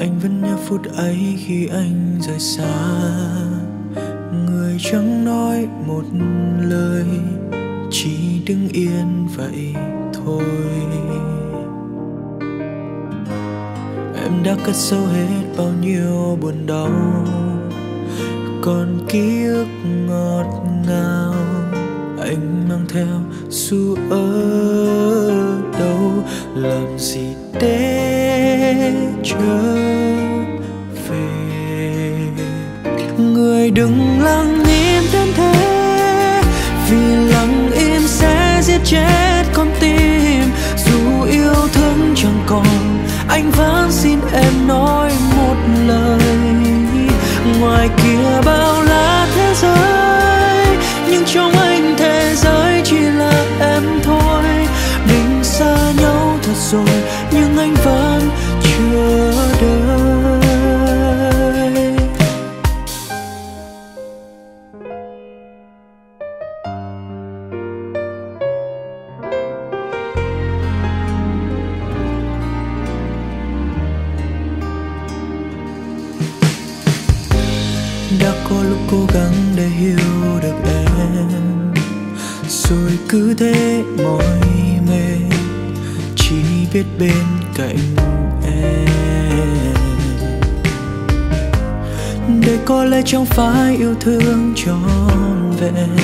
anh vẫn nhớ phút ấy khi anh rời xa. Người chẳng nói một lời, chỉ đứng yên vậy thôi đã cất sâu hết bao nhiêu buồn đau. Còn ký ức ngọt ngào, anh mang theo dù ở đâu làm gì để trở về? Người đừng lặng im đến thế, vì lặng im sẽ giết chết con tim. Dù yêu thương chẳng còn anh vẫn xin em nói một lời. Ngoài kia bao la thế giới, nhưng trong anh thế giới chỉ là em thôi. Mình xa nhau thật rồi. Phải yêu thương trọn vẹn.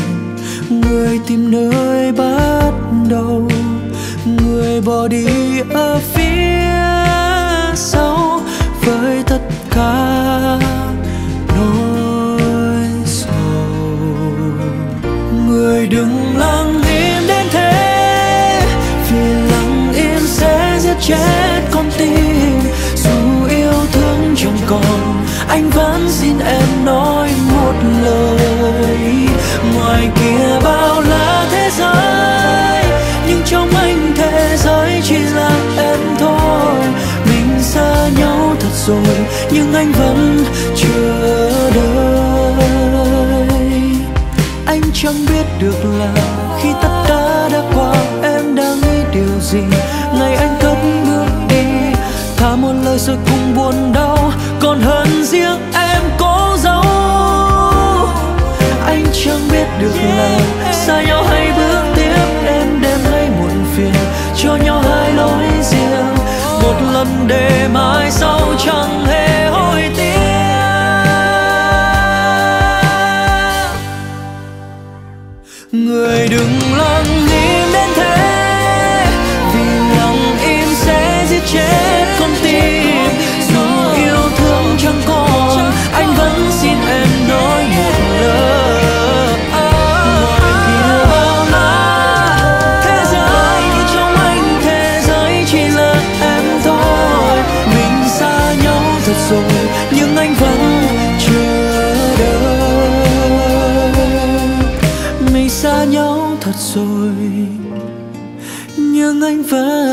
Ngày anh cất bước đi, thả một lời rồi cùng buồn đau. Còn hơn riêng em cố giấu anh chẳng biết được là xa nhau hay bước tiếp em đêm hay muộn phiền cho nhau hai lối riêng. Một lần để mai sau chẳng hề hối tiếc. Rồi. Nhưng anh vẫn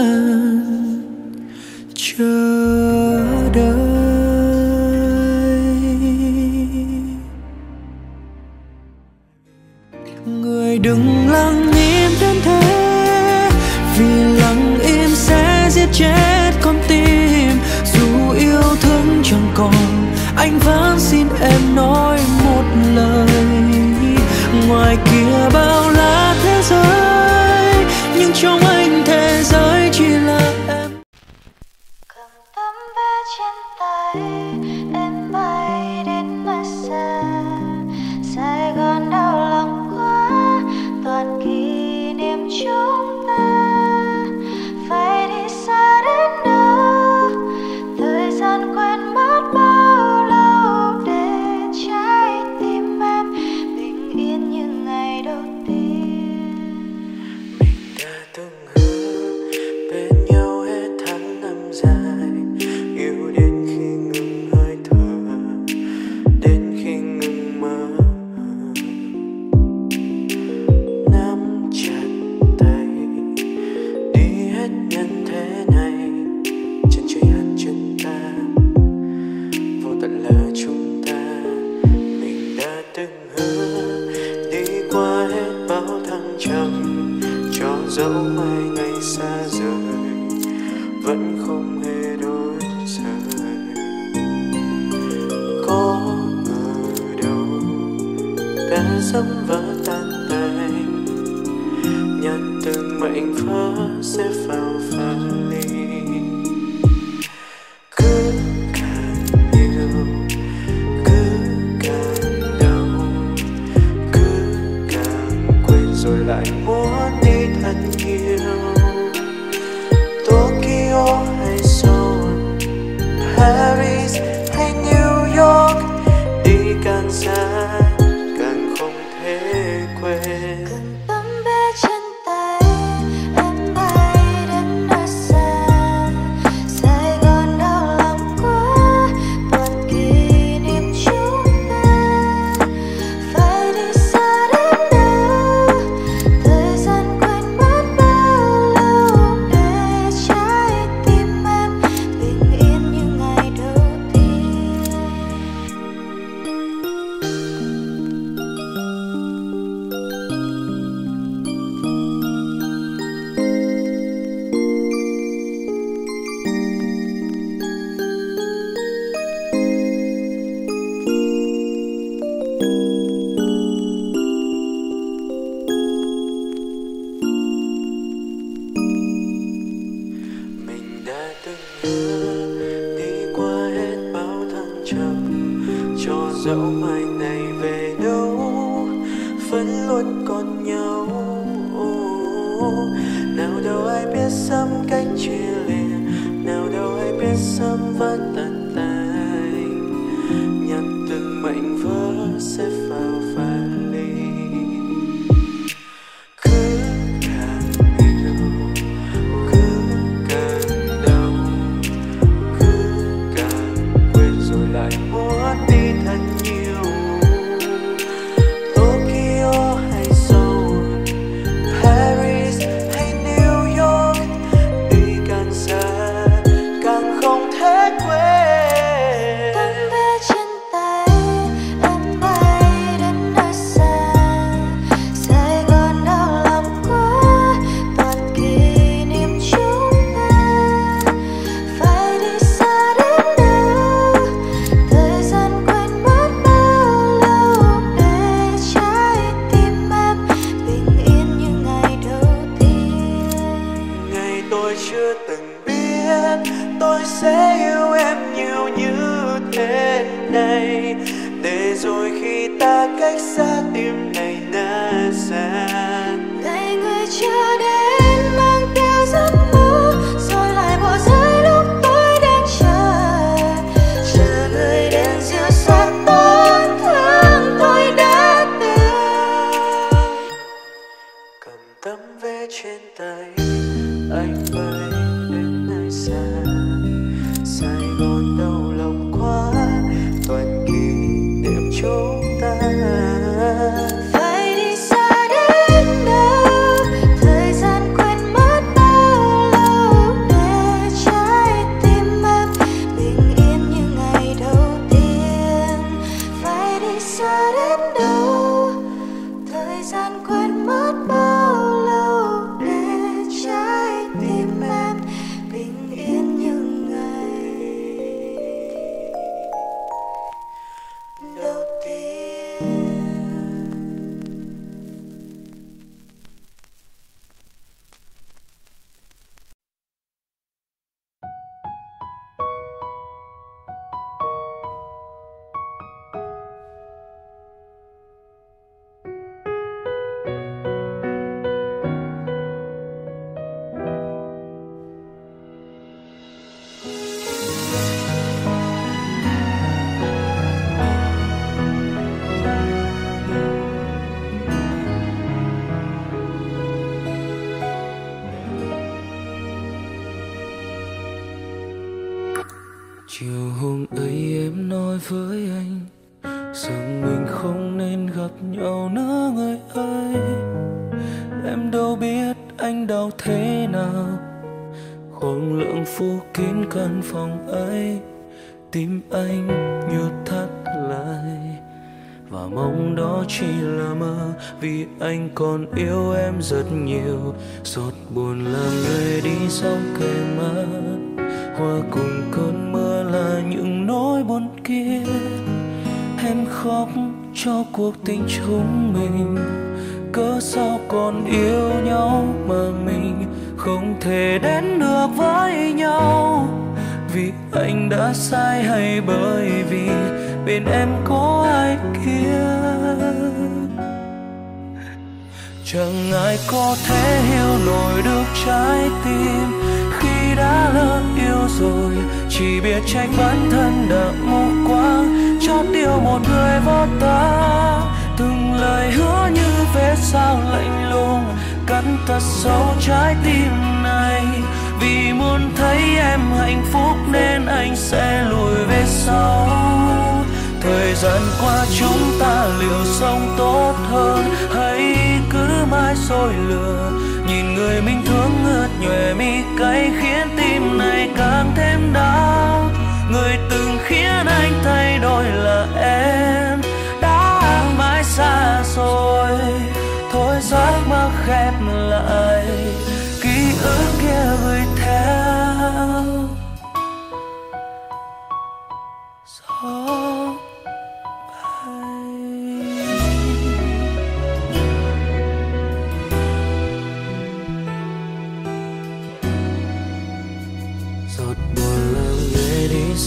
yêu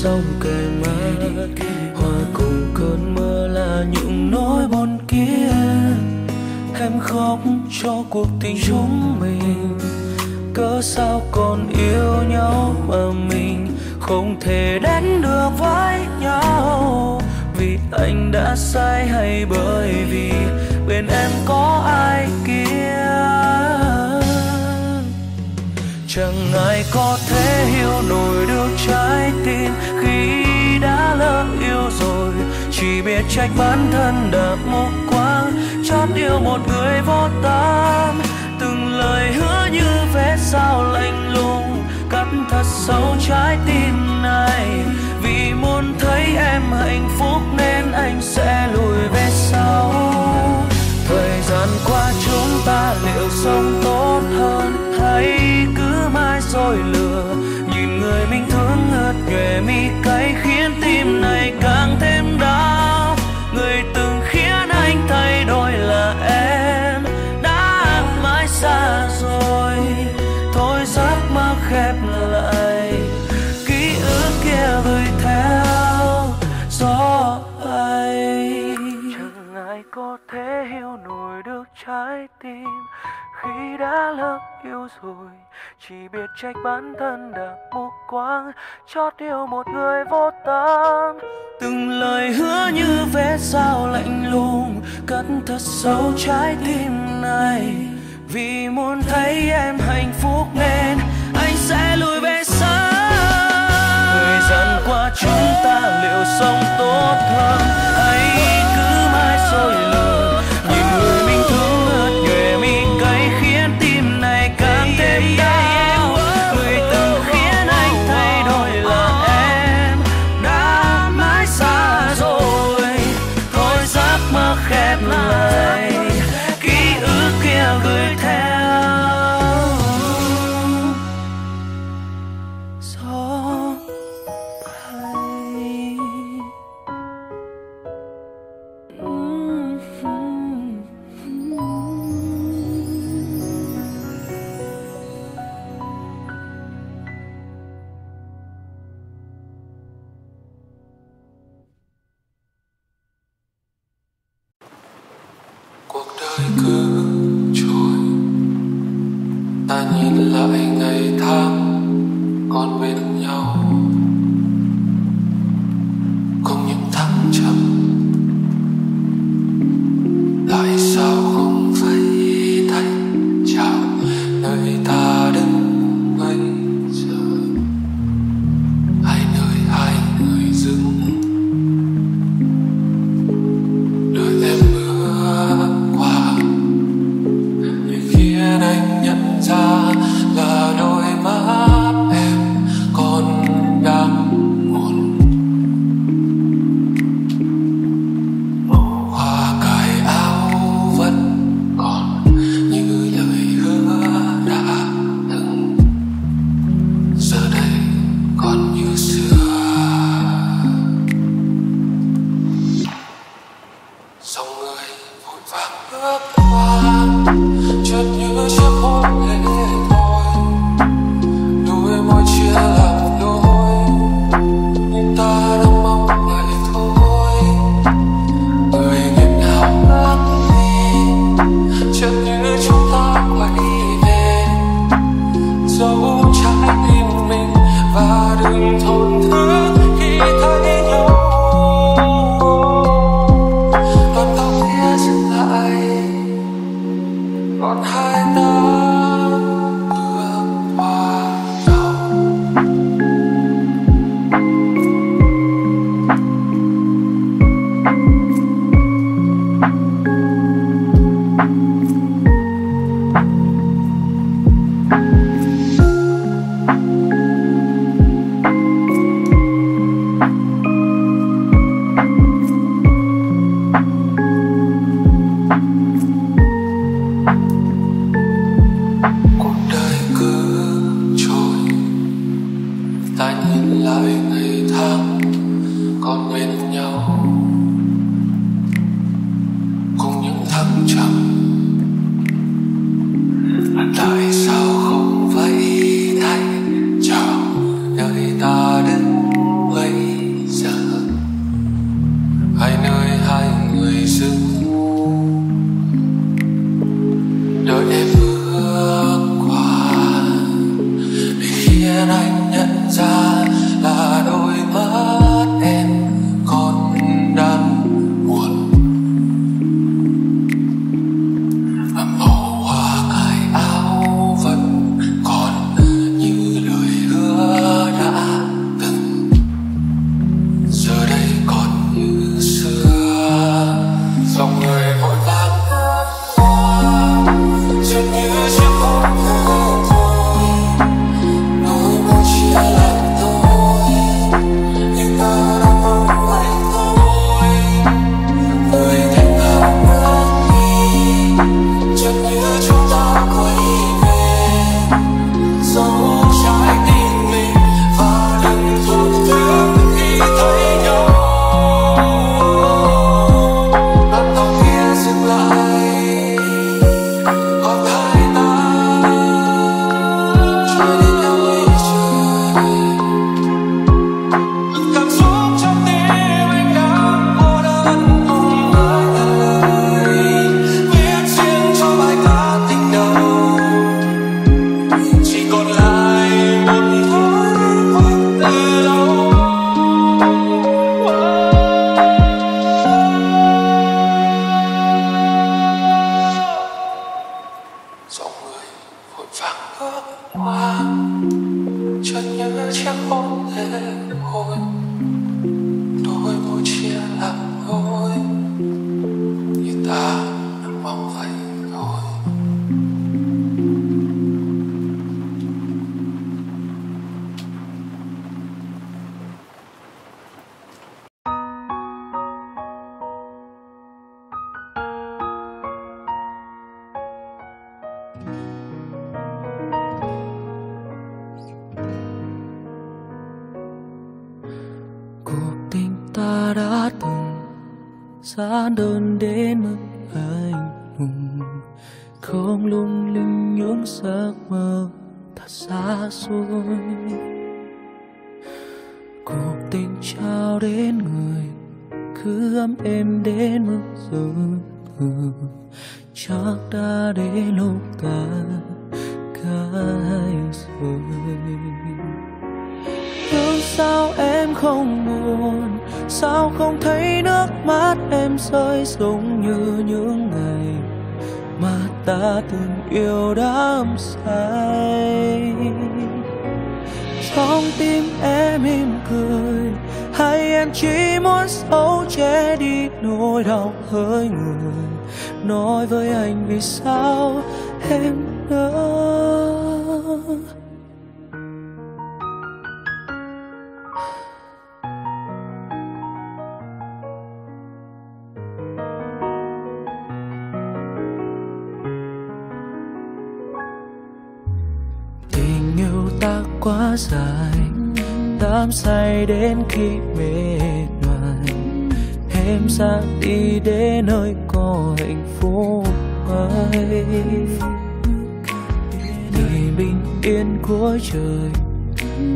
sông kề mát hoa cùng cơn mưa là những nỗi buồn kia. Em khóc cho cuộc tình chúng mình. Cớ sao còn yêu nhau mà mình không thể đến được với nhau? Vì anh đã sai hay bởi vì bên em có ai kia? Chẳng ai có thể hiểu nổi được trái tim khi đã lỡ yêu rồi, chỉ biết trách bản thân đã mù quáng chót yêu một người vô tâm. Từng lời hứa như vé sao lạnh lùng, cắt thật sâu trái tim này. Vì muốn thấy em hạnh phúc nên anh sẽ lùi về sau. Thời gian qua chúng ta liệu sống tốt hơn hay cứ mãi dối lừa, nhìn người mình thương ngợt nhòe mi cay khiến tim này càng thêm đau. Người từng khiến anh thay đổi là em. Đã mãi xa rồi. Thôi giấc mơ khép lại. Ký ức kia gửi theo gió bay. Chẳng ai có thể hiểu nổi được trái tim khi đã lỡ yêu rồi chỉ biết trách bản thân đã mù quáng chót yêu một người vô tâm. Từng lời hứa như vé sao lạnh lùng, cất thật sâu trái tim này. Vì muốn thấy em hạnh phúc nên anh sẽ lùi về xa. thời gian qua chúng ta liệu sống tốt hơn? Hay cứ mãi rồi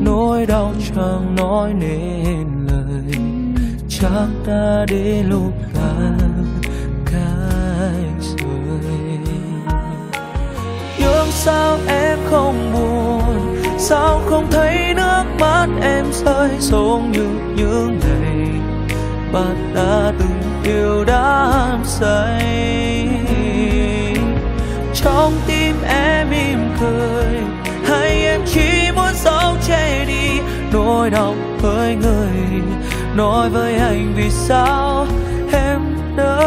nỗi đau chẳng nói nên lời. Chắc ta đến lúc ta cách rồi nhưng sao em không buồn, sao không thấy nước mắt em rơi xuống như những ngày bạn đã từng yêu đắm say. Trong tim em im cười chỉ che đi. Nỗi đau với người nói với anh vì sao em nỡ?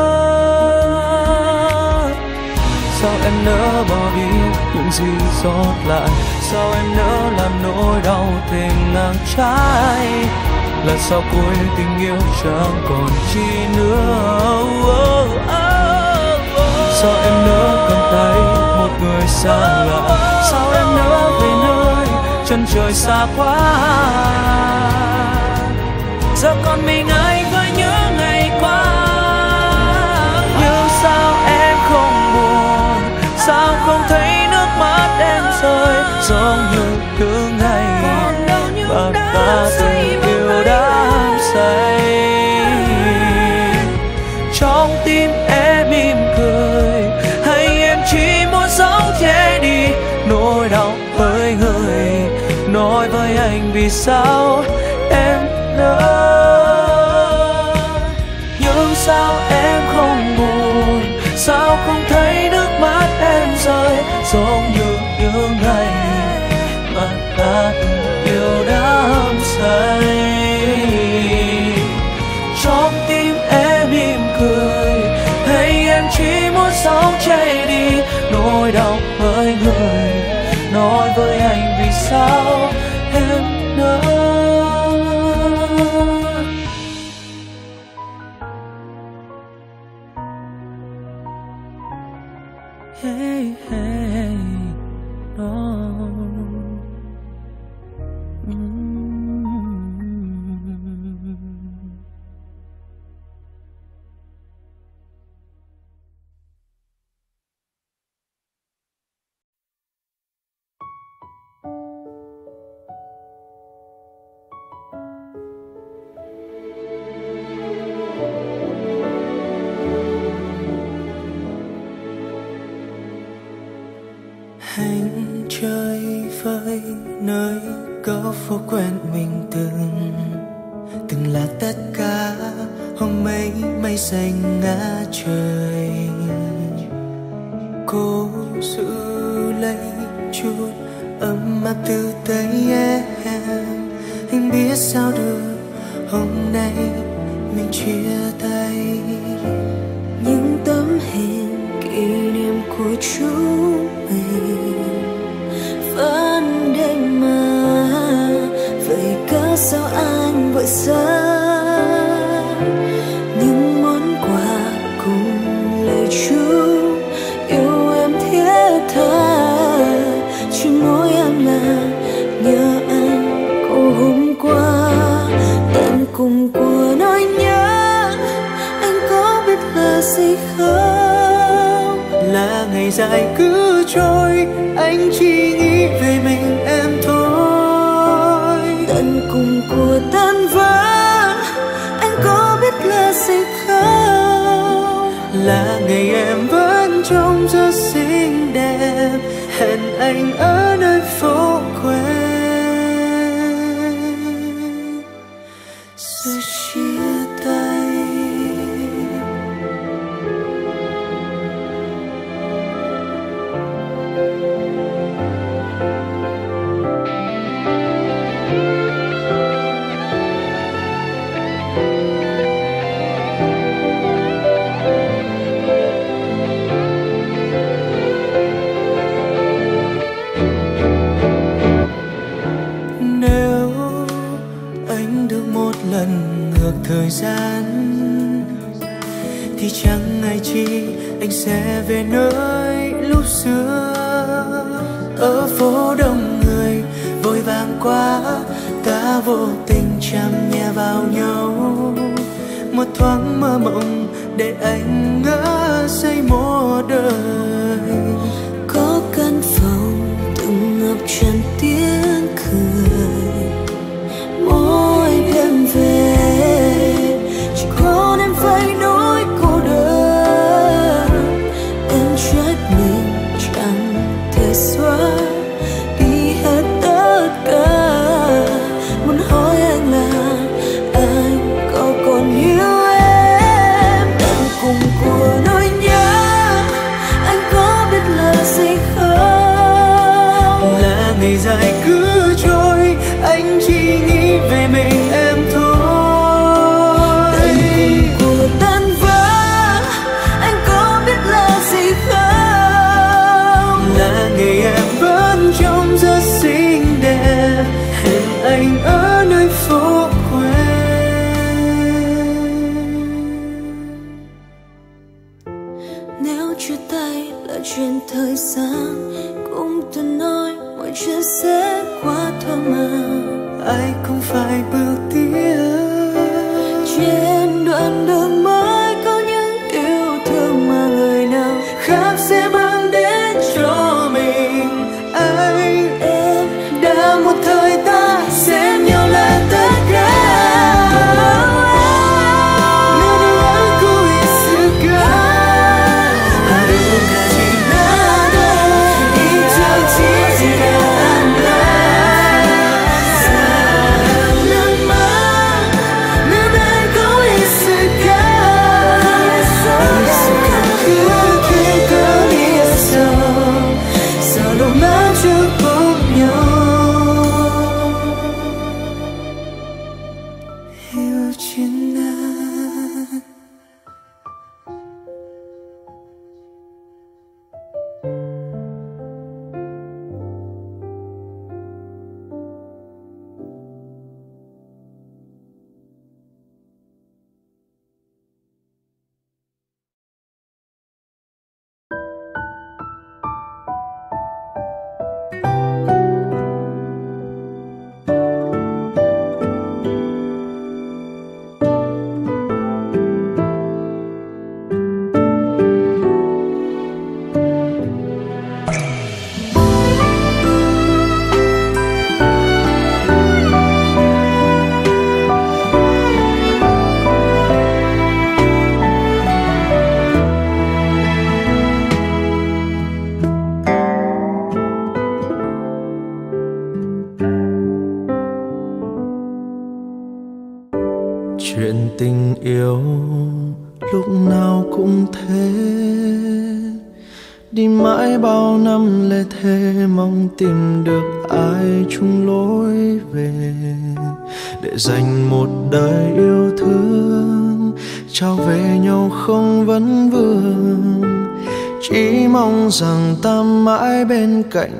Sao em nỡ bỏ đi những gì sót lại? Sao em nỡ làm nỗi đau tình ngang trái? Là sao cuối tình yêu chẳng còn chi nữa? Oh, oh, oh, sao em nỡ cầm tay một người xa lạ? Sao em nỡ về nơi chân trời xa quá. Giờ còn mình anh với những ngày qua? Nhưng sao em không buồn sao không thấy nước mắt em rơi? Giống như những ngày mà ta từng vì sao em nỡ? Nhưng sao em không buồn? Sao không thấy nước mắt em rơi? Giống như những ngày mà ta từng yêu đắm say. Trong tim em im cười hay em chỉ muốn giấu chạy đi. Nỗi đau với người, nói với anh vì sao? Chút ấm áp từ tay em. Anh biết sao được, hôm nay mình chia tay. Những tấm hình kỷ niệm của chúng mình. Vẫn đây mà, vậy cớ sao anh vội sao dài cứ trôi, anh chỉ nghĩ về mình em thôi. Tận cùng của tan vỡ, anh có biết là gì không là ngày em vẫn trông rất xinh đẹp, hẹn anh ở nơi phố quen anh sẽ về nơi lúc xưa. Ở phố đông người, vội vàng quá ta vô tình chạm nhẹ vào nhau. Một thoáng mơ mộng để anh ngỡ say một đời. Có căn phòng từng ngập tràn tiếng chuyện thời gian cũng từng nói mọi chuyện sẽ qua thôi mà ai cũng phải bước tiếp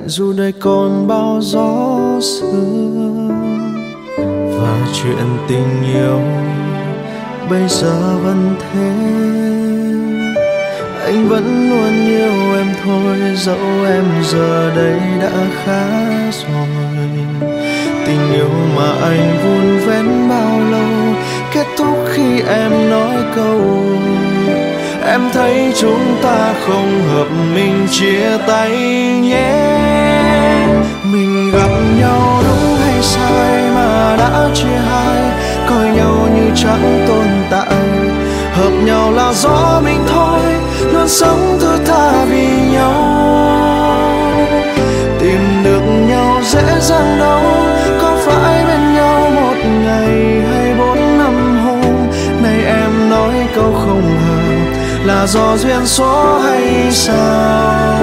dù đời còn bao gió sương và chuyện tình yêu bây giờ vẫn thế. Anh vẫn luôn yêu em thôi, dẫu em giờ đây đã khá rồi. Tình yêu mà anh vun vén bao lâu, kết thúc khi em nói câu em thấy chúng ta không hợp, mình chia tay nhé. Mình gặp nhau đúng hay sai mà đã chia hai, coi nhau như chẳng tồn tại. Hợp nhau là do mình thôi, luôn sống là do duyên số hay sao?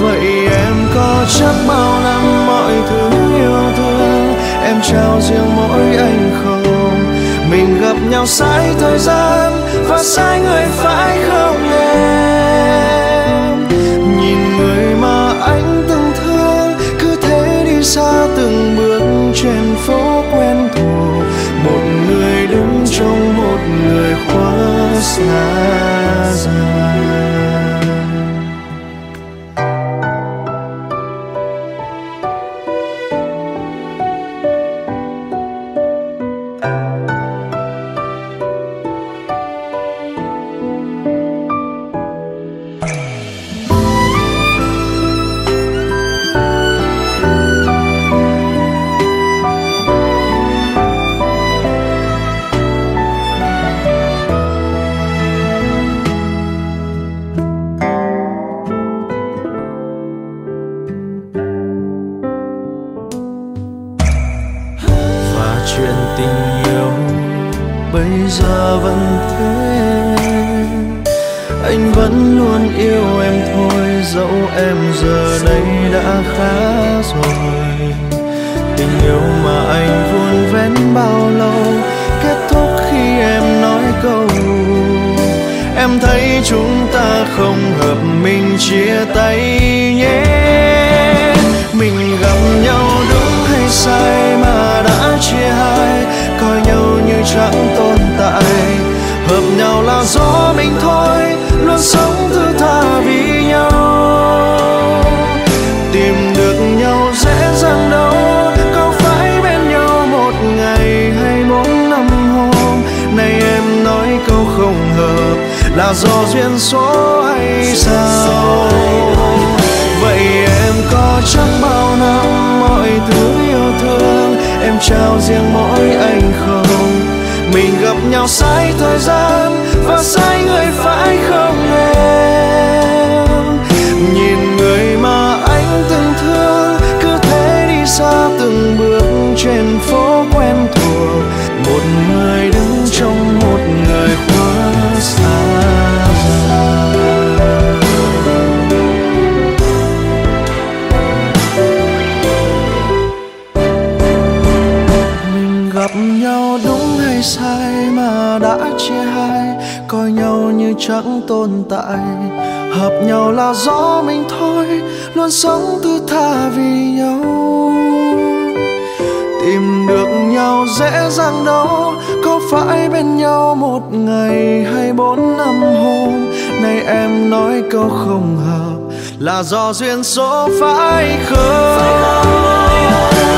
Vậy em có chấp bao năm mọi thứ yêu thương em trao riêng mỗi anh không? Mình gặp nhau sai thời gian và sai người phải không em? Nhìn người mà anh từng thương, cứ thế đi xa từng bước trên phố quen trong một người quá xa. Chia hai, coi nhau như chẳng tồn tại. Hợp nhau là do mình thôi luôn sống thứ tha vì nhau. Tìm được nhau dễ dàng đâu, có phải bên nhau một ngày hay bốn năm hôm? Nay em nói câu không hợp, là do duyên số phải không phải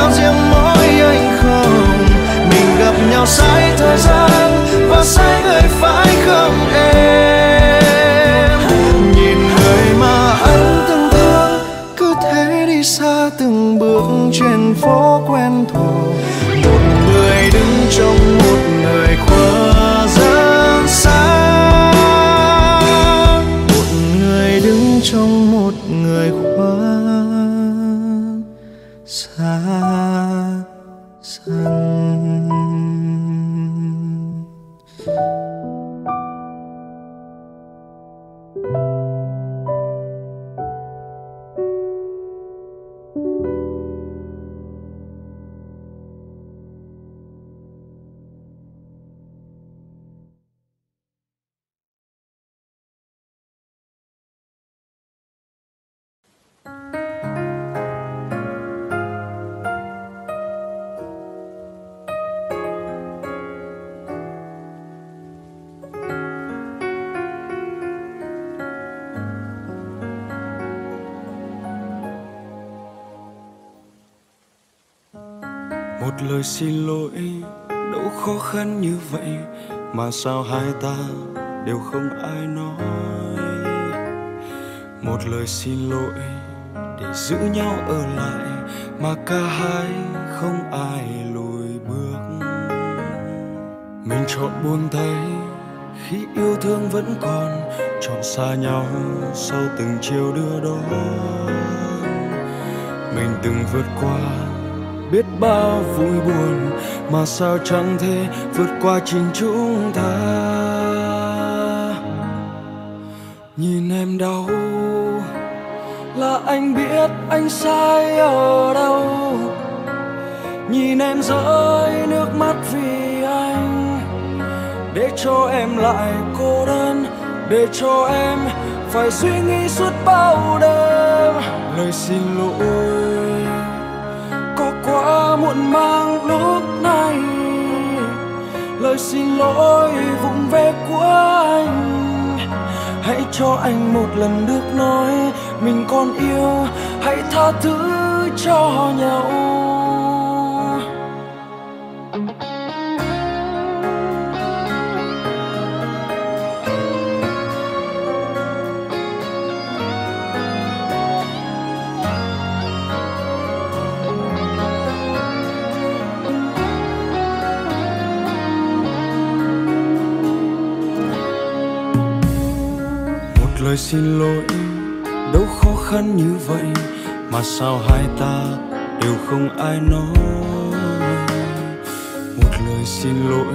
sao riêng mỗi anh không? Mình gặp nhau sai thời gian và sai người phải không em? Xin lỗi đâu khó khăn như vậy mà sao hai ta đều không ai nói. Một lời xin lỗi để giữ nhau ở lại mà cả hai không ai lùi bước. Mình chọn buông tay khi yêu thương vẫn còn, chọn xa nhau sau từng chiều đưa đón. Mình từng vượt qua biết bao vui buồn mà sao chẳng thể vượt qua chính chúng ta. Nhìn em đau, là anh biết anh sai ở đâu. Nhìn em rơi nước mắt vì anh, để cho em lại cô đơn, để cho em phải suy nghĩ suốt bao đêm. Lời xin lỗi muộn màng lúc này. Lời xin lỗi vụng về của anh. Hãy cho anh một lần được nói mình còn yêu. Hãy tha thứ cho nhau. Lời xin lỗi. Đâu khó khăn như vậy mà sao hai ta đều không ai nói? Một lời xin lỗi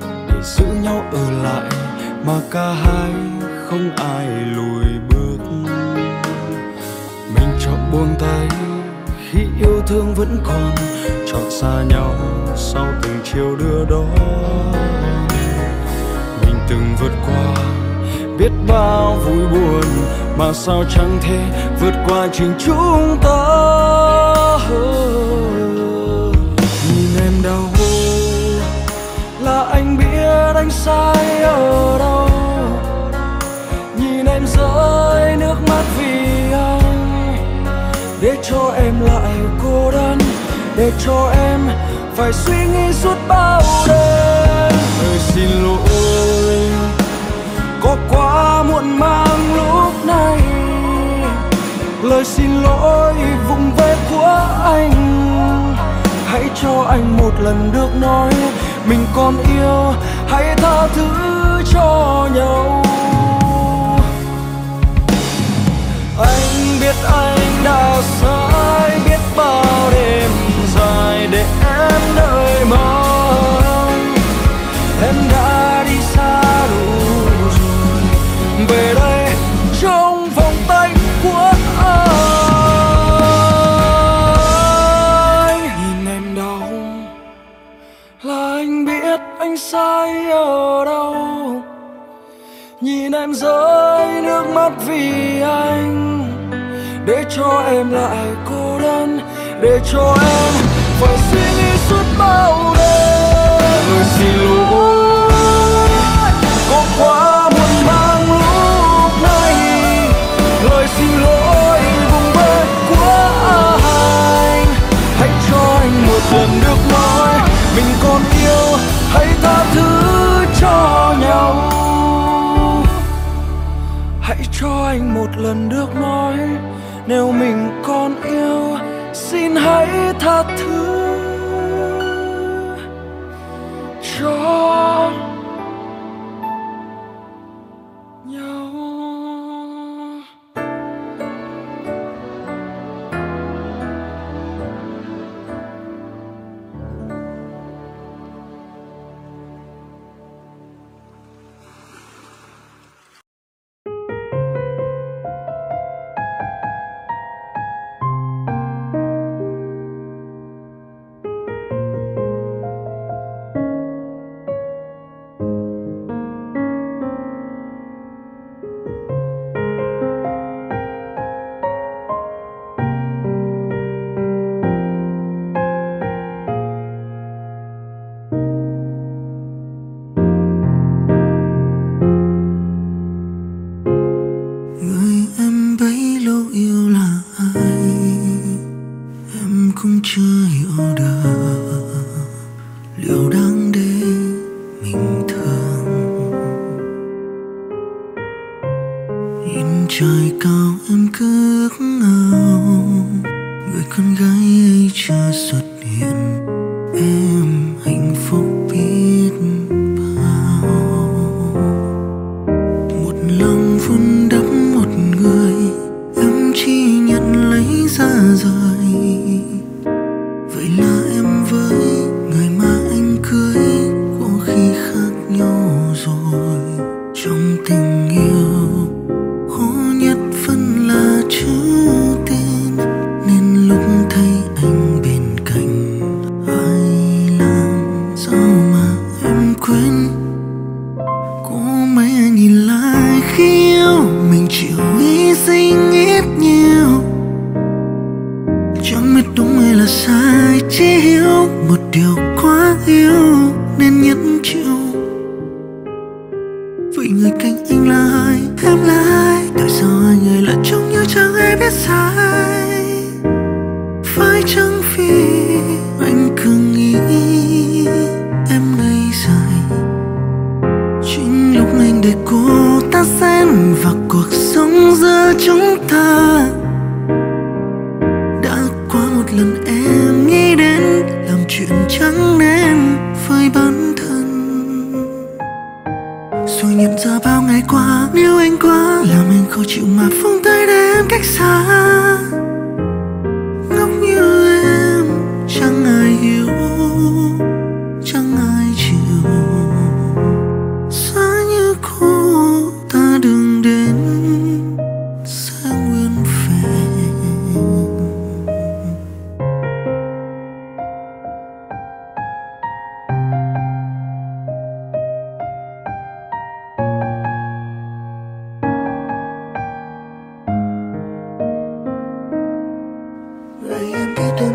để giữ nhau ở lại mà cả hai không ai lùi bước. Mình chọn buông tay khi yêu thương vẫn còn, chọn xa nhau sau từng chiều đưa đó mình từng vượt qua biết bao vui buồn mà sao chẳng thể vượt qua chính chúng ta. Nhìn em đau là anh biết anh sai ở đâu. Nhìn em rơi nước mắt vì anh, để cho em lại cô đơn, để cho em phải suy nghĩ suốt bao đêm. Ơi xin lỗi mang lúc này. Lời xin lỗi vụng về của anh. Hãy cho anh một lần được nói, mình còn yêu. Hãy tha thứ cho nhau. Anh biết anh đã sai, biết bao đêm dài để em đợi mong em đã đi xa rơi vì anh. Để cho em lại cô đơn, để cho em phải suy nghĩ suốt bao anh một lần được nói nếu mình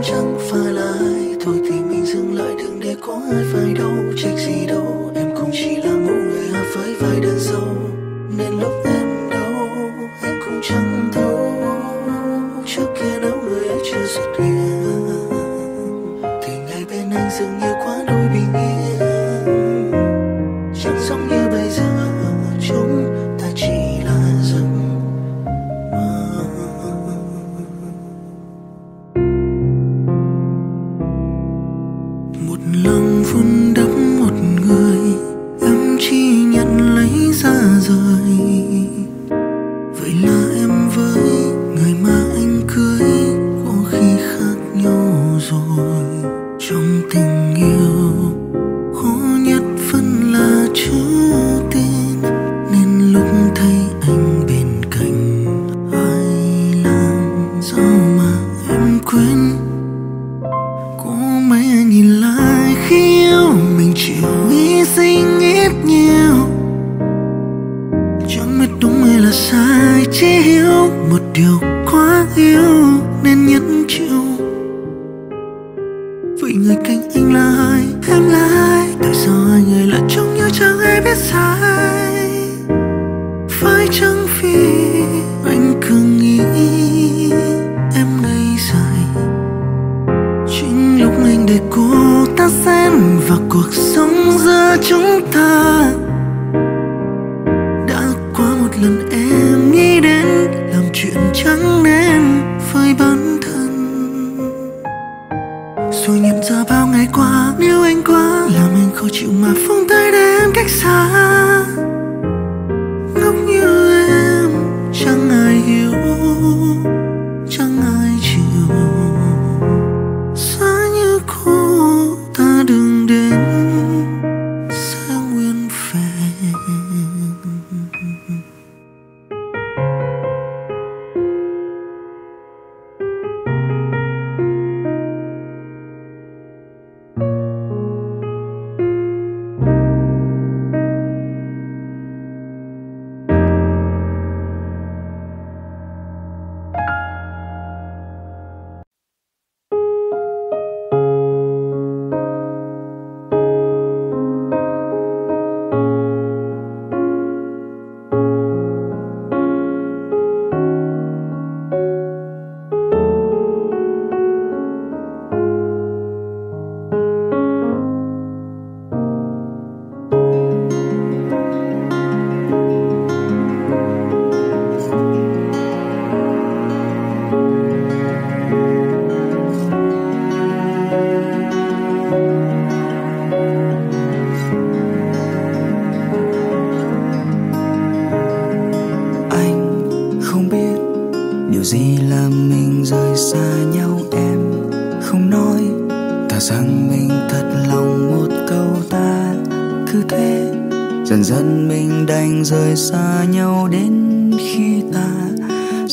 chẳng phá lại. Thôi thì mình dừng lại, đừng để có ai phải đau. Trách gì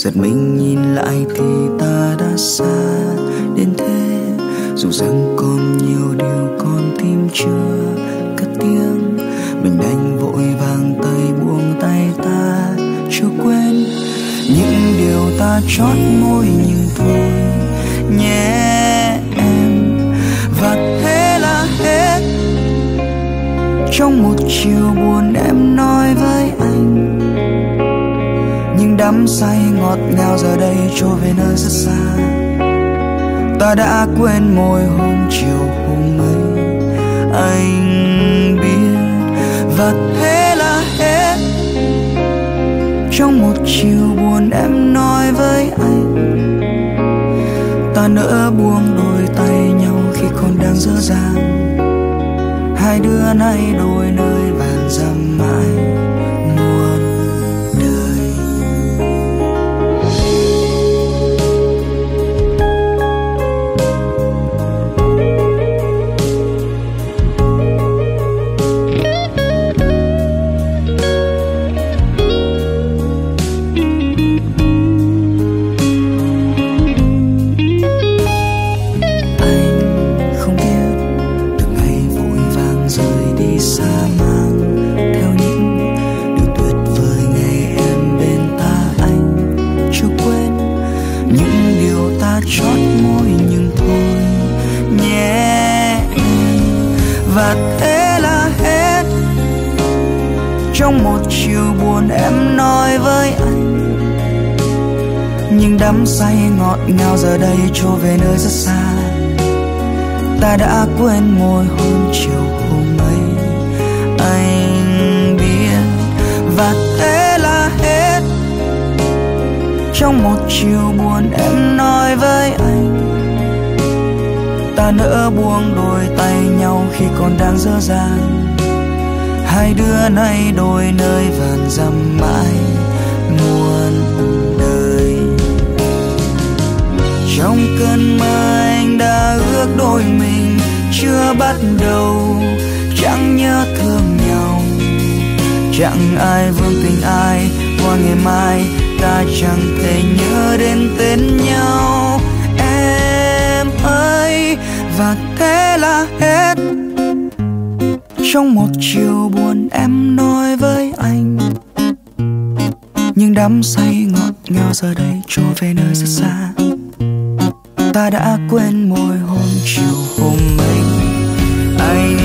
giật mình nhìn lại thì ta đã xa đến thế. Dù rằng trôi về nơi rất xa. Ta đã quên môi hôm chiều hôm ấy anh biết và thế là hết. Trong một chiều buồn em nói với anh, ta nỡ buông đôi tay nhau khi còn đang dở dàng hai đứa nay đôi nơi đắm say ngọt ngào giờ đây trôi về nơi rất xa. Ta đã quên môi hôn chiều hôm ấy. Anh biết và thế là hết. Trong một chiều buồn em nói với anh, ta nỡ buông đôi tay nhau khi còn đang dở dàng hai đứa nay đôi nơi vàn dằm mãi. Trong cơn mơ anh đã ước đôi mình chưa bắt đầu. Chẳng nhớ thương nhau, chẳng ai vương tình ai, qua ngày mai ta chẳng thể nhớ đến tên nhau. Em ơi, và thế là hết. Trong một chiều buồn em nói với anh nhưng đắm say ngọt ngào giờ đây trôi về nơi rất xa ta đã quên môi hôm chiều hôm ấy anh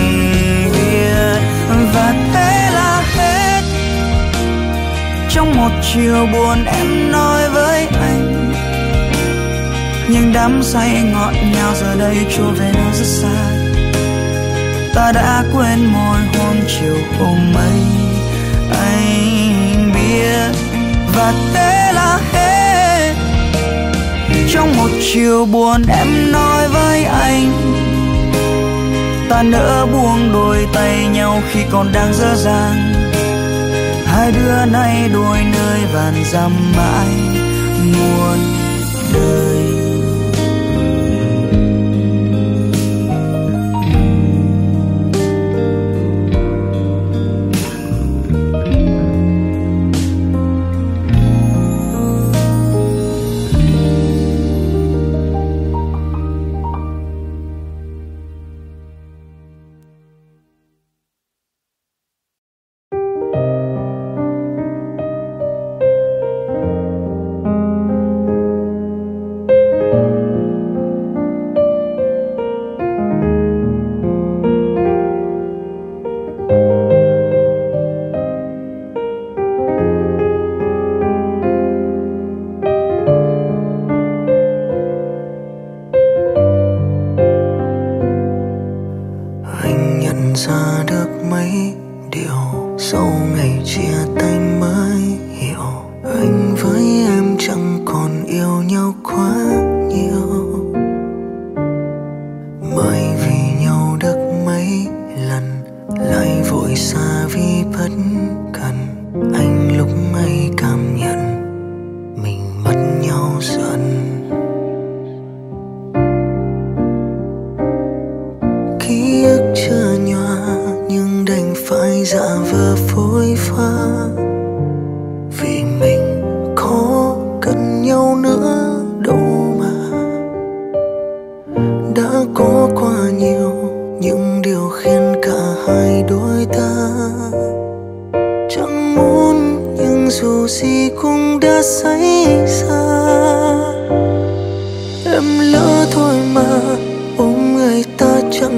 biết và thế là hết. Trong một chiều buồn em nói với anh nhưng đám say ngọt ngào giờ đây trôi về nơi rất xa. Ta đã quên môi hôm chiều hôm ấy anh biết và thế trong một chiều buồn em nói với anh. Ta nỡ buông đôi tay nhau khi còn đang dở dàng hai đứa nay đôi nơi vàn dằm mãi muôn đời.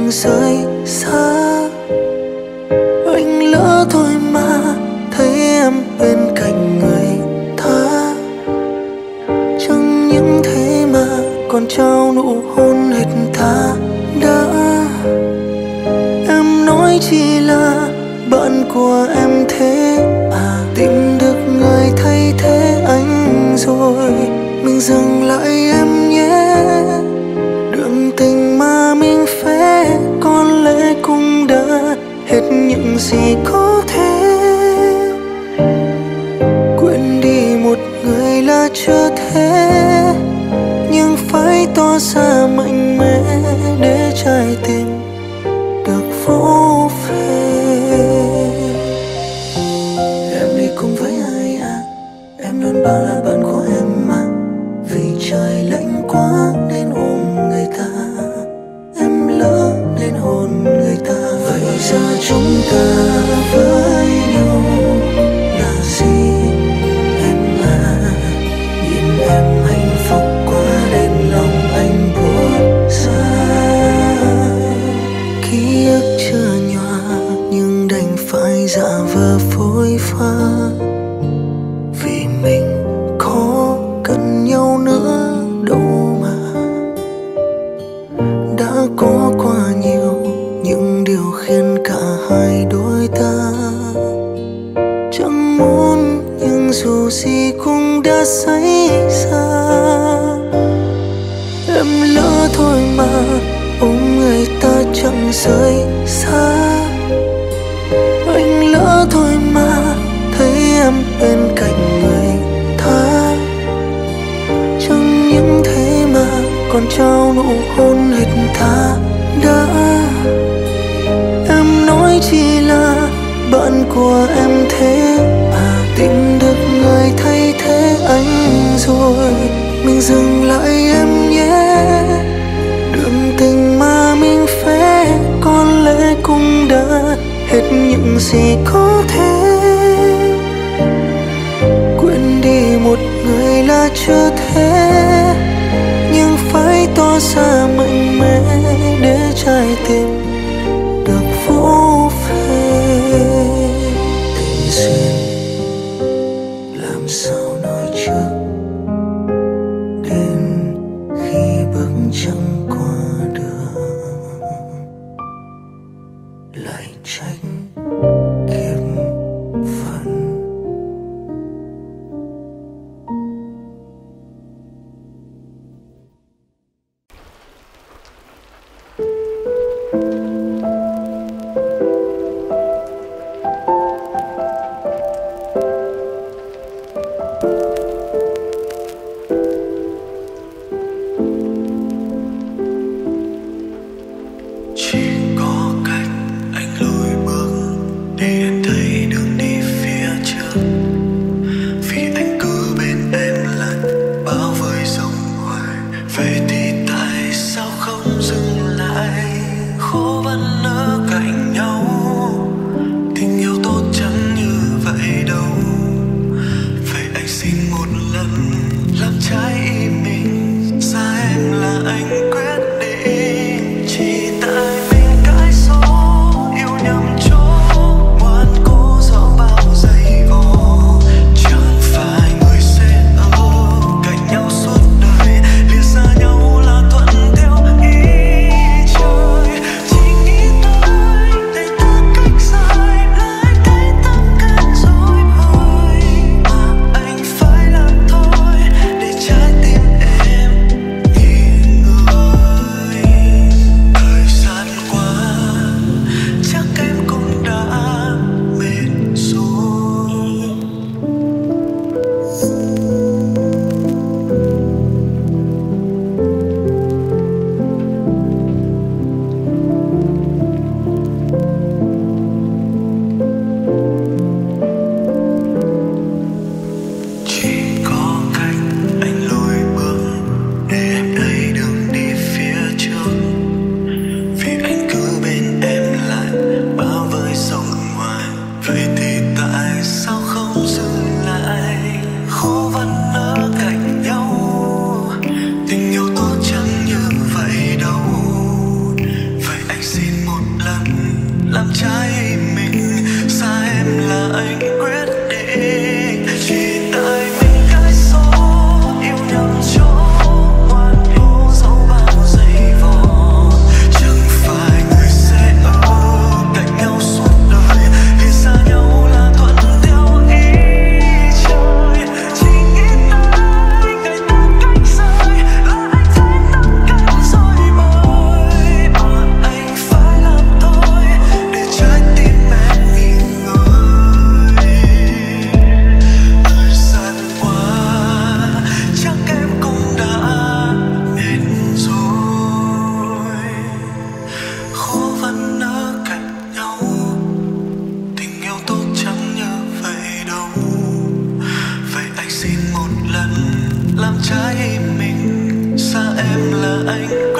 Ta rời xa mình. Xa em là anh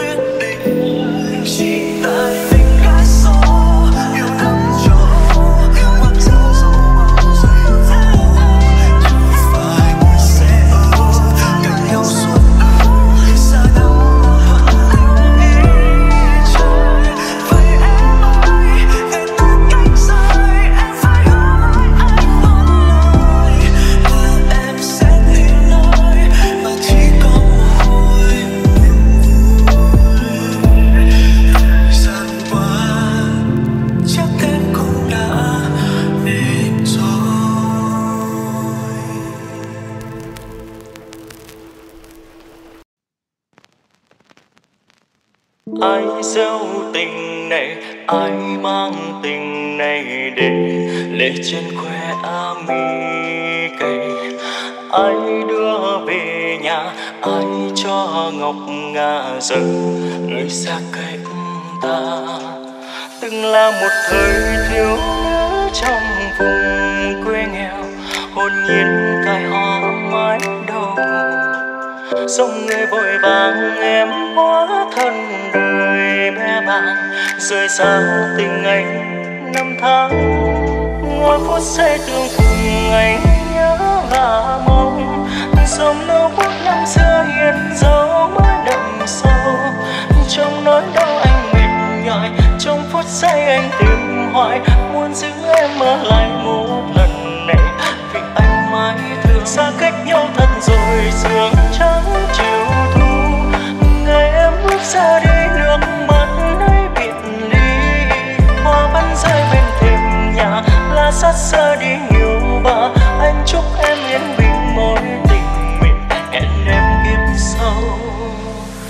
một thời thiếu nữ trong vùng quê nghèo, hồn nhiên cài hoa mái đầu. Dòng người vội vàng em hóa thân đời mẹ bàng, rời xa tình anh năm tháng. Ngồi phút giây tương cùng anh nhớ và mong dòng lâu phút năm xưa hiện dấu mới đậm sâu. Trong nỗi đau anh phút giây anh tìm hoài, muốn giữ em ở lại một lần này vì anh mãi thương xa cách nhau thật rồi sương trắng chiều thu. Ngày em bước ra đi nước mắt nay biệt ly. Hoa vẫn rơi bên thềm nhà, lá sát xa đi nhiều bà. anh chúc em yên bình mối tình mình, hẹn em kiếp sau.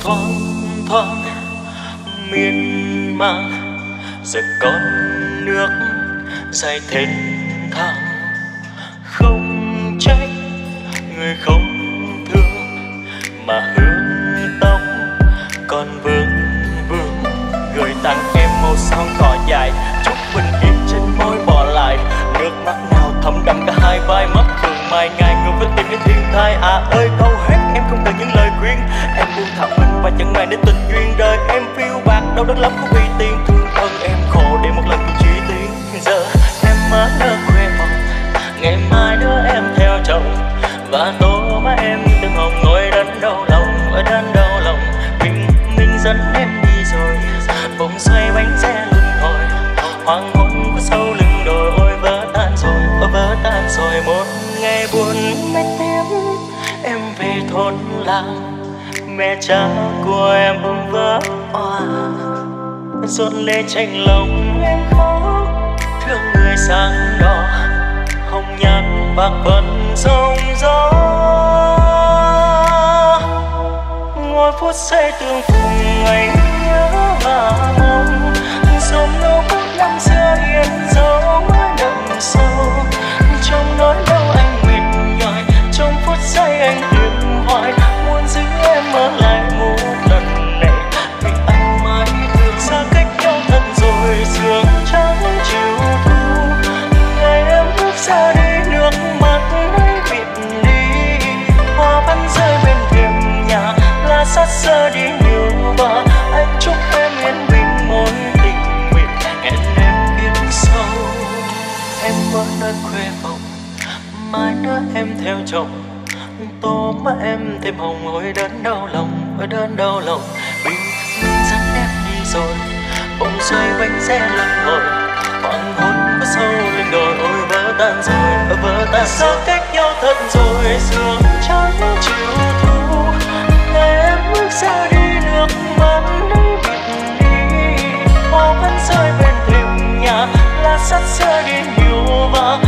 Thoáng thoáng, miên man giờ con nước dài thênh thang. Không trách người không thương, mà hướng tóc còn vương vương. Gửi tặng em màu son cỏ dài, chúc bình yên trên môi bỏ lại. Nước mắt nào thấm đẫm cả hai vai mắt thường mai ngày người với tìm đến thiên thai. À ơi câu hát em không cần những lời khuyên. Em buông thả mình và chẳng màng đến tình duyên đời. Em phiêu bạc đâu đớn lắm cũng vì tiền thương. Em về thôn làng mẹ cha của em vỡ òa. Giọt lệ tranh lòng em khóc thương người sang đỏ. Hồng nhan bạc vẫn rông gió. Ngồi phút giây tương phùng ngày nhớ và mong. Dòng lâu bước năm xưa hiện dấu mới đậm sâu. Trong nỗi đau em theo chồng. Tô mắt em thêm hồng ôi đớn đau lòng ôi đớn đau lòng. Bình mình dẫn em đi rồi ông xoay bánh xe lần hồi hoàng hôn có sâu lên đồi ôi vỡ tan rồi vỡ tan xa cách nhau thật rồi sương trắng chiều thu. Em bước ra đi nước mắt nơi biệt đi, hoa vẫn rơi bên thềm nhà lá sắt xưa đi nhiều và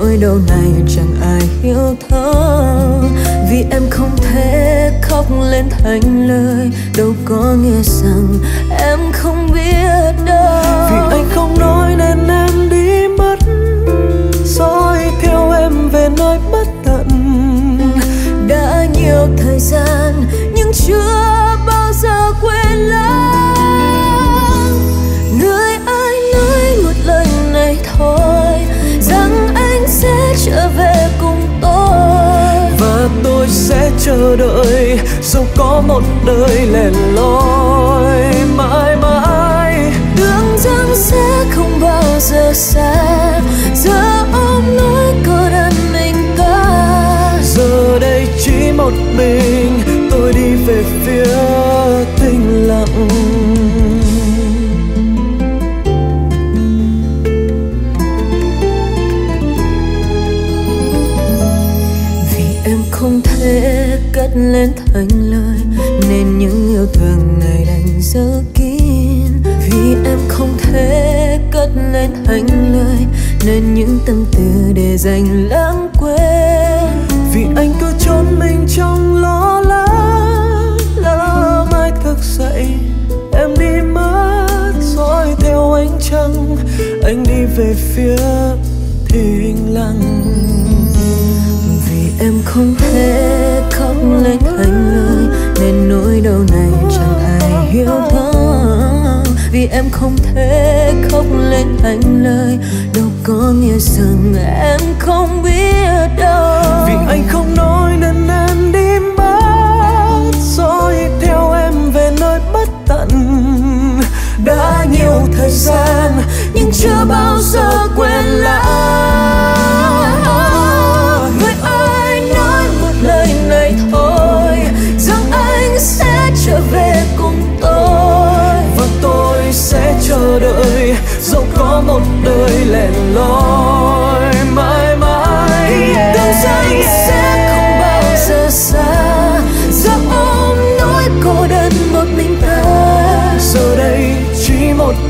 nỗi đau này chẳng ai hiểu thấu vì em không thể khóc lên thành lời, đâu có nghĩa rằng em không biết đợi dẫu có một đời lẻ loi, mãi mãi đường dáng sẽ không bao giờ xa. Giờ ôm nỗi cô đơn mình ta. Giờ đây chỉ một mình, tôi đi về phía nên những yêu thương này đành giữ kín. Vì em không thể cất lên thành lời, nên những tâm tư để dành lãng quên. Vì anh cứ trốn mình trong lo lắng là mai thức dậy, em đi mất dõi theo ánh trăng. Anh đi về phía em không thể khóc lên thành lời đâu có nghĩa rằng em không biết đâu. Vì anh không nói nên em đi mất, rồi theo em về nơi bất tận. Đã nhiều thời gian, nhưng chưa bao giờ quên lãng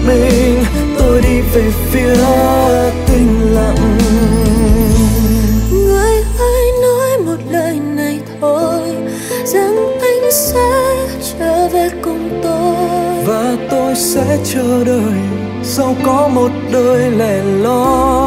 mình tôi đi về phía tĩnh lặng. Người ơi nói một lời này thôi rằng anh sẽ trở về cùng tôi. Và tôi sẽ chờ đợi dẫu có một đời lẻ loi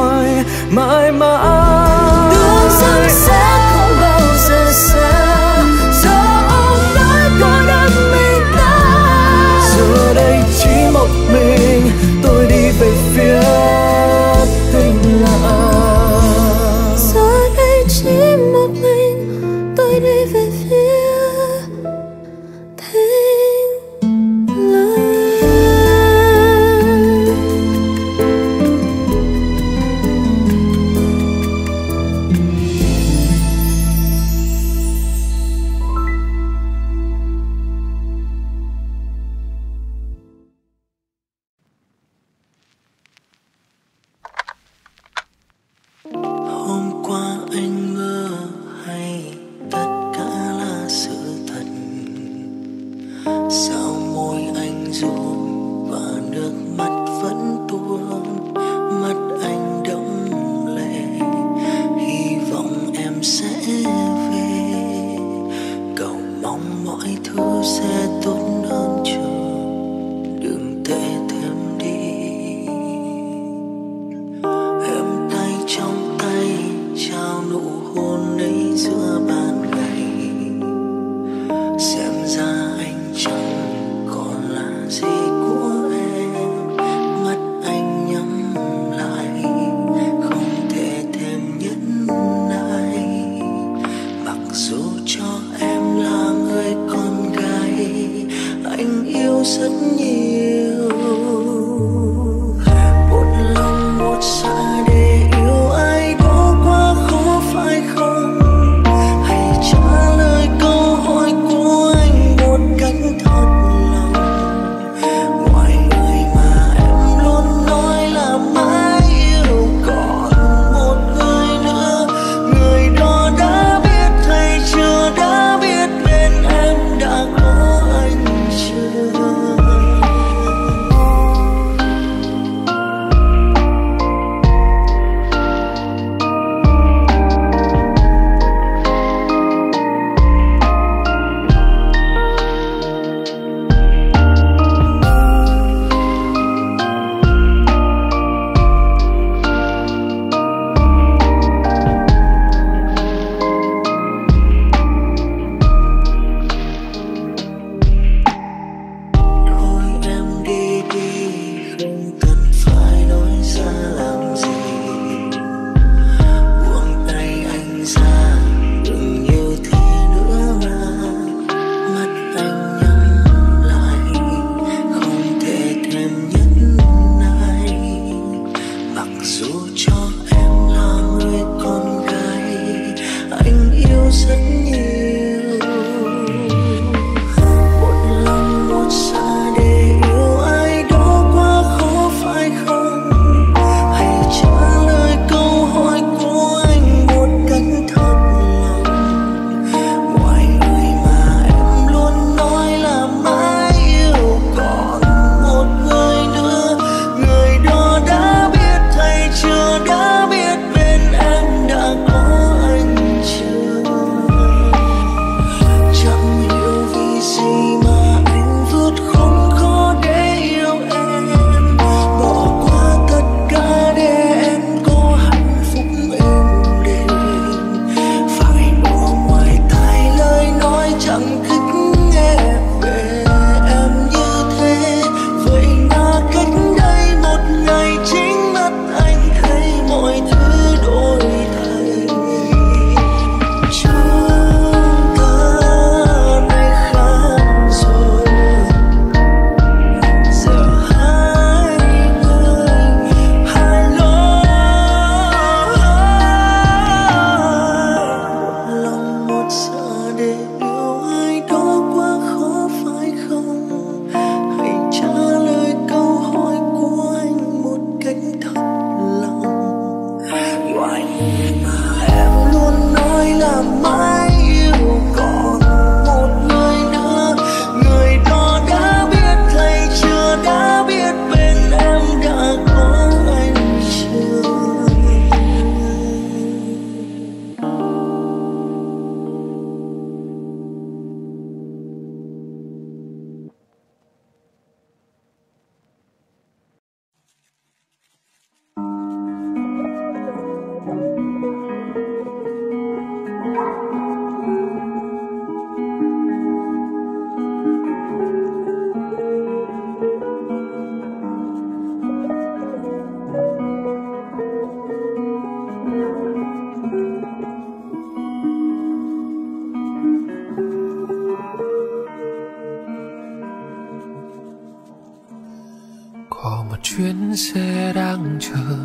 đang chờ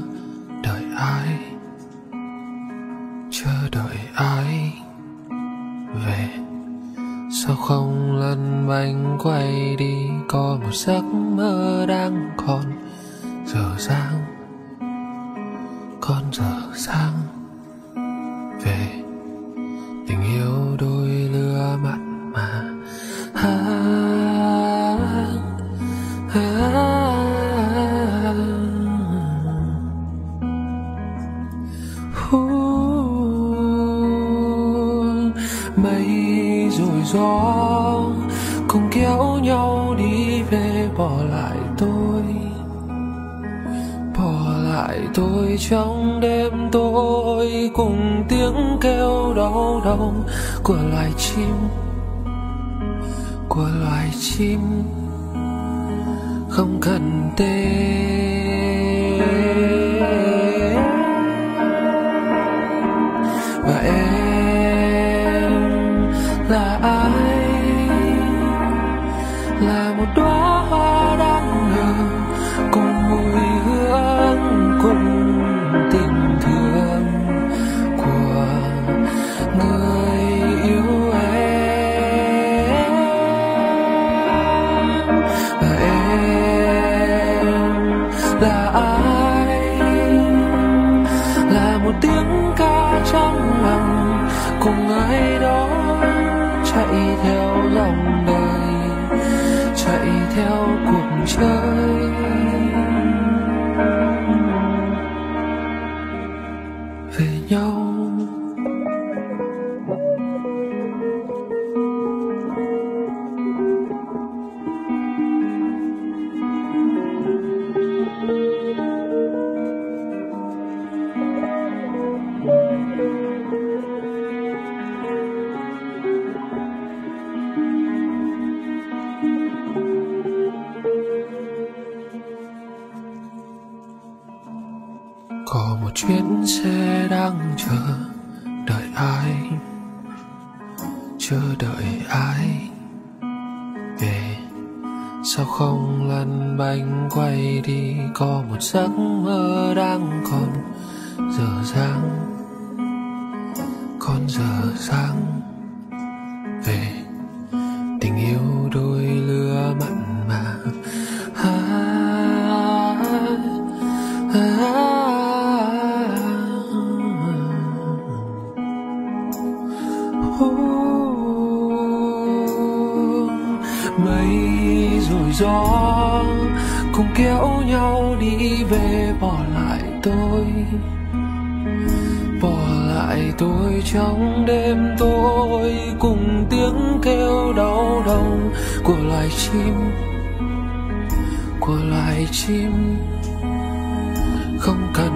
đợi ai? Chờ đợi ai? Về. Sao không lần bánh quay đi? Có một giấc mơ đang còn của loài chim của loài chim. Không cần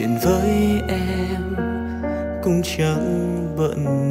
chuyện với em cũng chẳng bận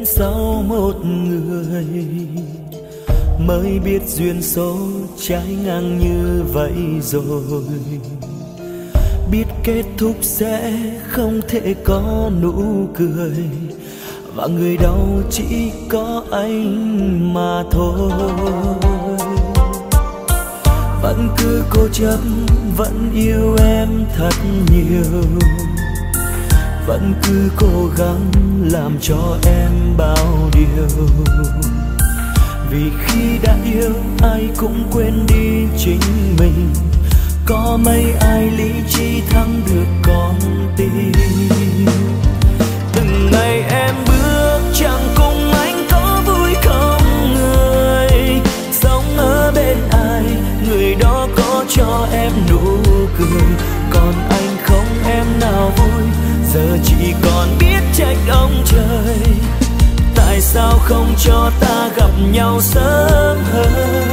đến sau một người. Mới biết duyên số trái ngang như vậy rồi. Biết kết thúc sẽ không thể có nụ cười. Và người đau chỉ có anh mà thôi. Vẫn cứ cố chấp, vẫn yêu em thật nhiều vẫn cứ cố gắng làm cho em bao điều. Vì khi đã yêu, ai cũng quên đi chính mình. Có mấy ai lý trí thắng được con tim. Từng ngày em bước chẳng cùng anh có vui không người? Sống ở bên ai, người đó có cho em nụ cười. Còn anh không em nào vui giờ chỉ còn biết trách ông trời. Tại sao không cho ta gặp nhau sớm hơn?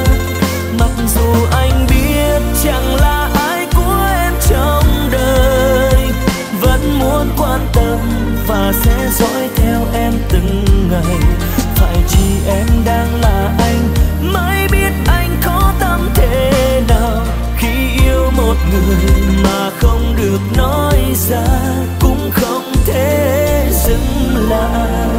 Mặc dù anh biết chẳng là ai của em trong đời, vẫn muốn quan tâm và sẽ dõi theo em từng ngày. Phải chỉ em đang là anh mới biết anh có tâm thế nào. Khi yêu một người mà không được nói ra cũng dừng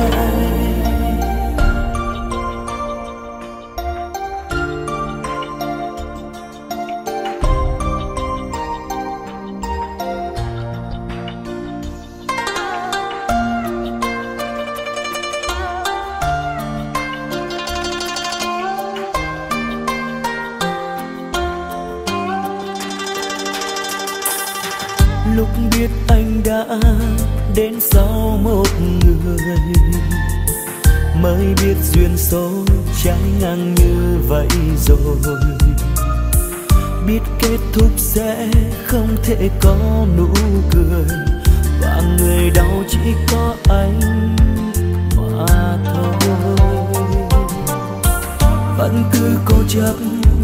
đến sau một người mới biết duyên số trái ngang như vậy rồi. Biết kết thúc sẽ không thể có nụ cười, và người đau chỉ có anh mà thôi. Vẫn cứ cố chấp,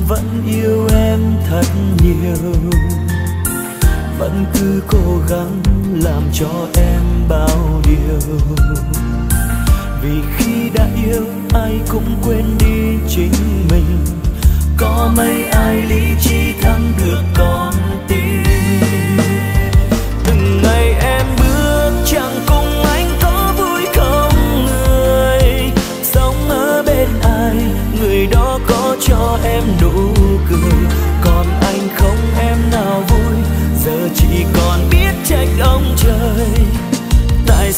vẫn yêu em thật nhiều vẫn cứ cố gắng làm cho em bao điều. Vì khi đã yêu, ai cũng quên đi chính mình. Có mấy ai lý trí thắng được con tim. Từng ngày em bước chẳng cùng anh có vui không người? Sống ở bên ai, người đó có cho em đủ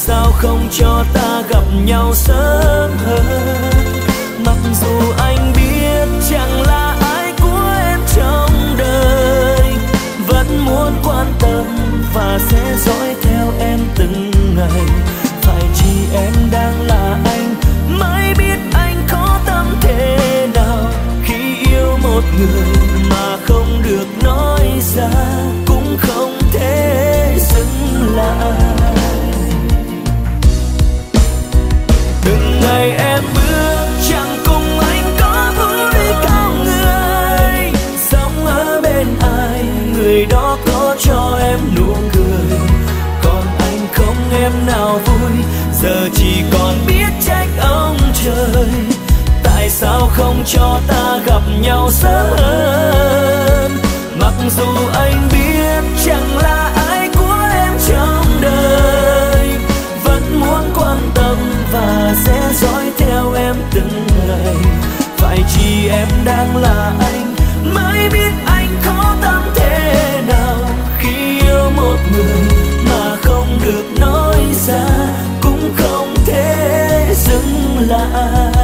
sao không cho ta gặp nhau sớm hơn? Mặc dù anh biết chẳng là ai của em trong đời, vẫn muốn quan tâm và sẽ dõi theo em từng ngày. Phải chỉ em đang là anh mới biết anh có tâm thế nào. Khi yêu một người mà không được nói ra, cũng không thể dừng lại. Ngày em bước chẳng cùng anh có vui cao người. Sống ở bên ai, người đó có cho em nụ cười. Còn anh không em nào vui, giờ chỉ còn biết trách ông trời. Tại sao không cho ta gặp nhau sớm? Hơn mặc dù anh biết chẳng là từng phải chỉ em đang là anh mới biết anh khó tâm thế nào. Khi yêu một người mà không được nói ra, cũng không thể dừng lại.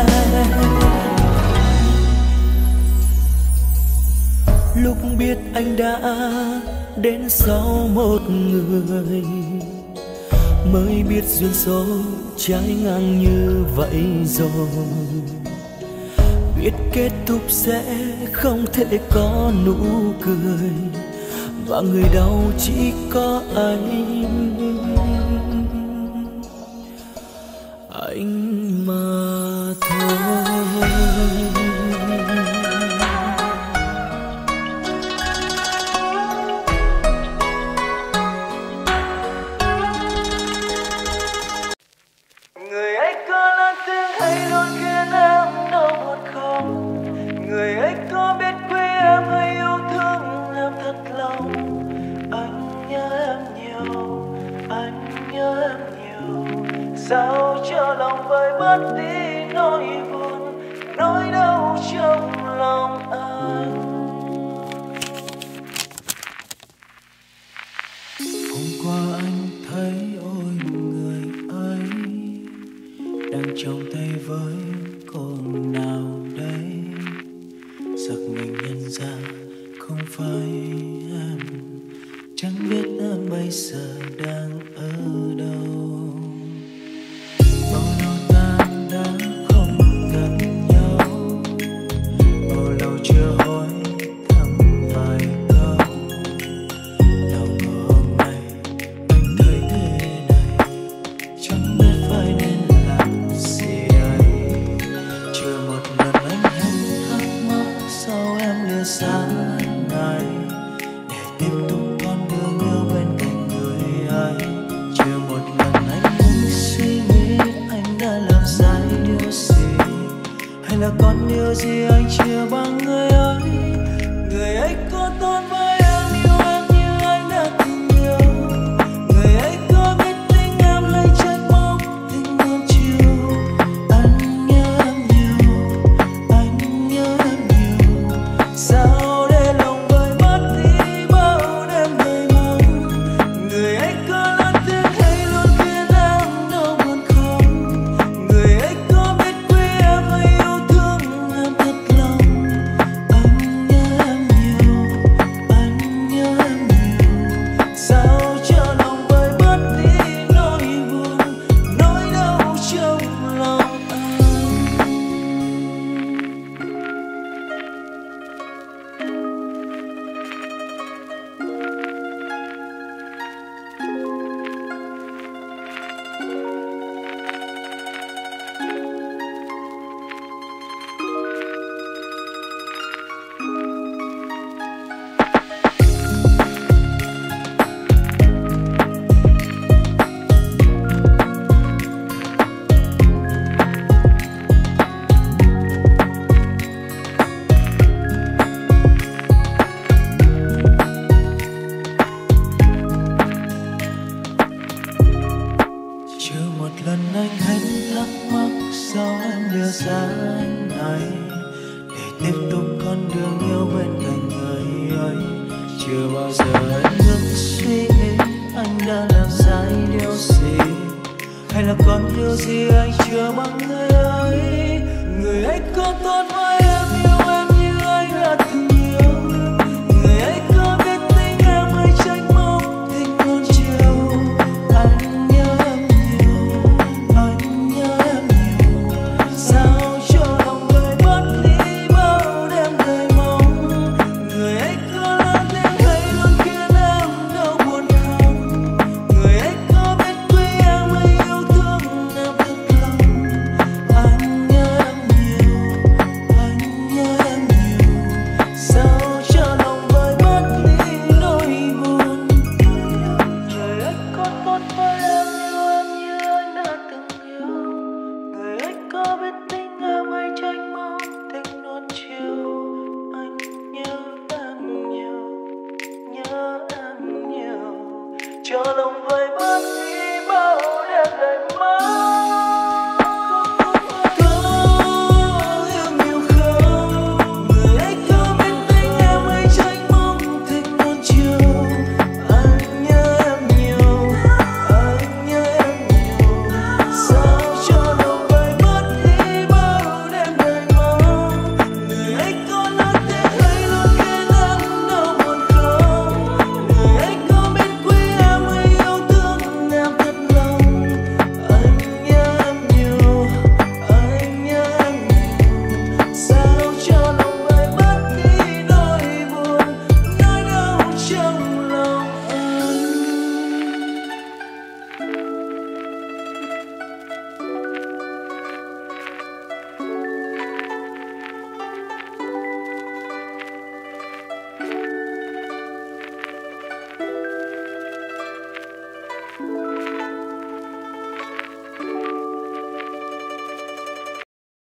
Lúc biết anh đã đến sau một người, mới biết duyên số trái ngang như vậy rồi biết kết thúc sẽ không thể có nụ cười. Và người đau chỉ có anh. Anh mà thôi. Vơi bớt đi nỗi buồn nỗi đau trong lòng.